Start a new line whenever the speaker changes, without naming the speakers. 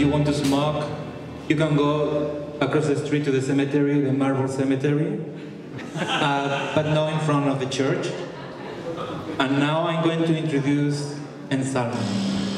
Want to smoke, you can go across the street to the cemetery, the Marble Cemetery, uh, but not in front of the church. And now I'm going to introduce Ensalmo.